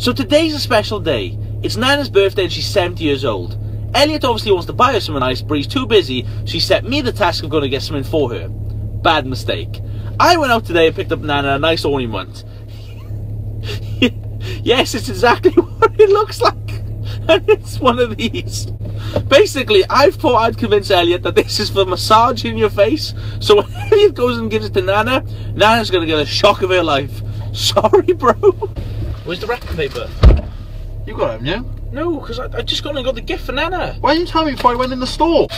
So today's a special day. It's Nana's birthday and she's 70 years old. Elliot obviously wants to buy her something nice, but he's too busy, so he set me the task of going to get something for her. Bad mistake. I went out today and picked up Nana a nice ornament. yes, it's exactly what it looks like. And it's one of these. Basically, I thought I'd convince Elliot that this is for massaging your face. So when Elliot goes and gives it to Nana, Nana's gonna get a shock of her life. Sorry, bro. Where's the wrapping paper? You got it, haven't you? No, because I, I just got and got the gift for Nana. Why didn't you tell me before I went in the store?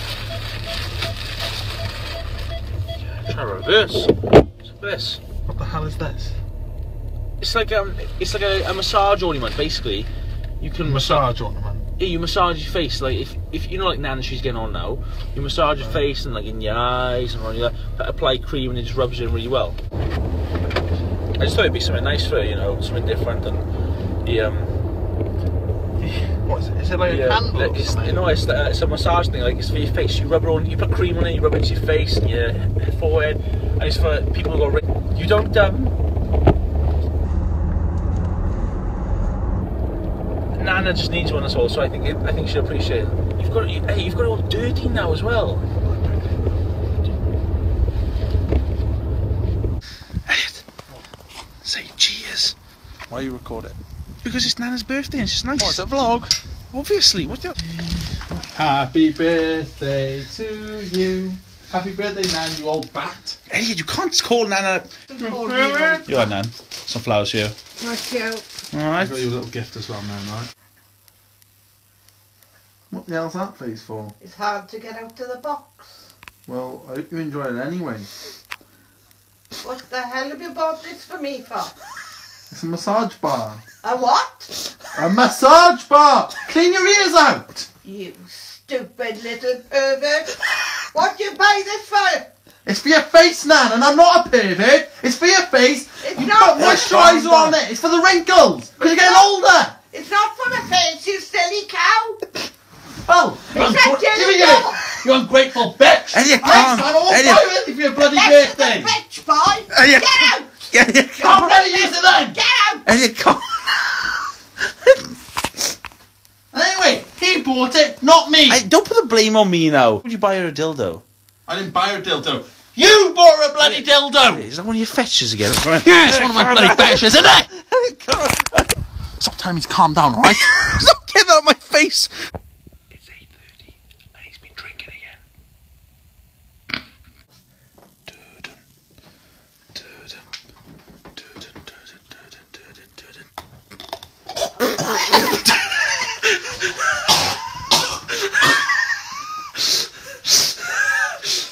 Try reverse. What's this? What the hell is this? It's like um, it's like a, a massage ornament. Basically, you can Massage ornament. Yeah, you massage your face. Like if, if you know, like Nana, she's getting on now. You massage your face and like in your eyes and around your apply cream and it just rubs in really well. I just thought it'd be something nice for her, you know, something different and the um. What is it? Is it like the, a candle? it's, you know, it's, uh, it's a massage thing. Like it's for your face. You rub it on. You put cream on it. You rub it into your face and your forehead. And it's for people who got. You don't um. Nana just needs one as well, so I think it, I think she'll appreciate it. You've got hey, you've got it all dirty now as well. Elliot, say cheers Why you record it? because it's Nana's birthday and she's nice. What, it's a vlog? Obviously, what the? Happy birthday to you. Happy birthday, man, you old bat. Elliot, you can't call Nana. You are Nan. Some flowers here. Thank you. All I right. got you a little gift as well, man, right? What the hell's that face for? It's hard to get out of the box. Well, I hope you enjoy it anyway. What the hell have you bought this for me for? It's a massage bar. A what? A massage bar! Clean your ears out! You stupid little pervert. What do you buy this for? It's for your face, Nan, and I'm not a pervert. It's for your face. It's you not put for- moisturiser on it. It's for the wrinkles. Because you're getting older. It's not for the face, you silly cow. Oh, you, It's ungr- a jelly give me it. you ungrateful bitch. Elliot, Thanks, calm. man. I won't buy it for your bloody birthday. Boy. Oh, Elliot. Get out. Elliot, Can't let it use it then. Get out. Oh, Elliot, come. Anyway, he bought it, not me. Hey, don't put the blame on me now. Would you buy her a dildo? I didn't buy her a dildo. You bought her a bloody dildo. Is that one of your fetches again? Yeah, it's one of my bloody fetishes, isn't it? Stop telling me to calm down, alright? Stop getting out of my face.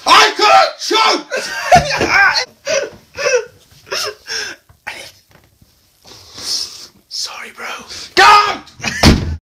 I could shoot!